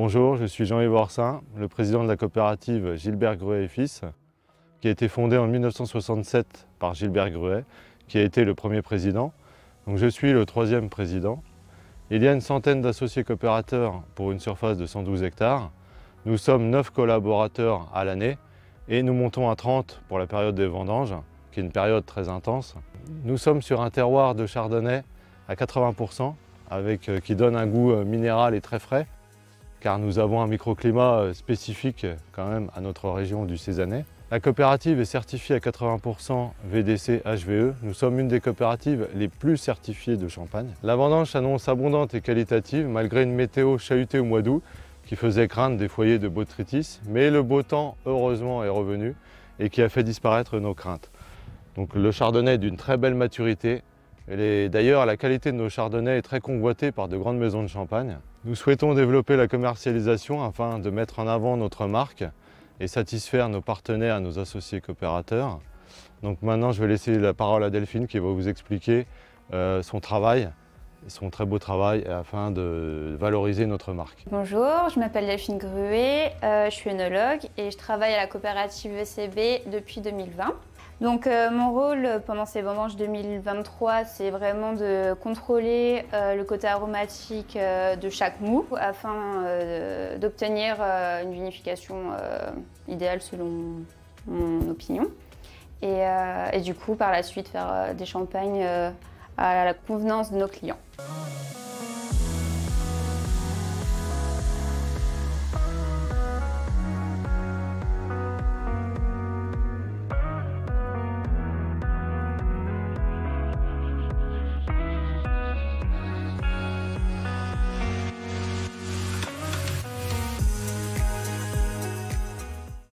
Bonjour, je suis Jean-Yves Orsin, le président de la coopérative Gilbert Gruet et Fils, qui a été fondée en 1967 par Gilbert Gruet, qui a été le premier président. Donc je suis le troisième président. Il y a une centaine d'associés coopérateurs pour une surface de 112 hectares. Nous sommes 9 collaborateurs à l'année et nous montons à 30 pour la période des vendanges, qui est une période très intense. Nous sommes sur un terroir de chardonnay à 80%, avec, euh, qui donne un goût euh, minéral et très frais car nous avons un microclimat euh, spécifique quand même à notre région du Cézanais. La coopérative est certifiée à 80% VDC HVE. Nous sommes une des coopératives les plus certifiées de Champagne. La vendange s'annonce abondante et qualitative malgré une météo chahutée au mois d'août qui faisait craindre des foyers de botrytis. Mais le beau temps, heureusement, est revenu et qui a fait disparaître nos craintes. Donc le chardonnay d'une très belle maturité. D'ailleurs, la qualité de nos chardonnays est très convoitée par de grandes maisons de champagne. Nous souhaitons développer la commercialisation afin de mettre en avant notre marque et satisfaire nos partenaires, nos associés coopérateurs. Donc maintenant, je vais laisser la parole à Delphine qui va vous expliquer euh, son travail, son très beau travail afin de valoriser notre marque. Bonjour, je m'appelle Delphine Gruet, euh, je suis œnologue et je travaille à la coopérative ECB depuis 2020. Donc euh, mon rôle pendant ces vendanges 2023, c'est vraiment de contrôler euh, le côté aromatique de chaque mou afin d'obtenir une vinification idéale selon mon opinion. Et, du coup, par la suite, faire des champagnes à la convenance de nos clients.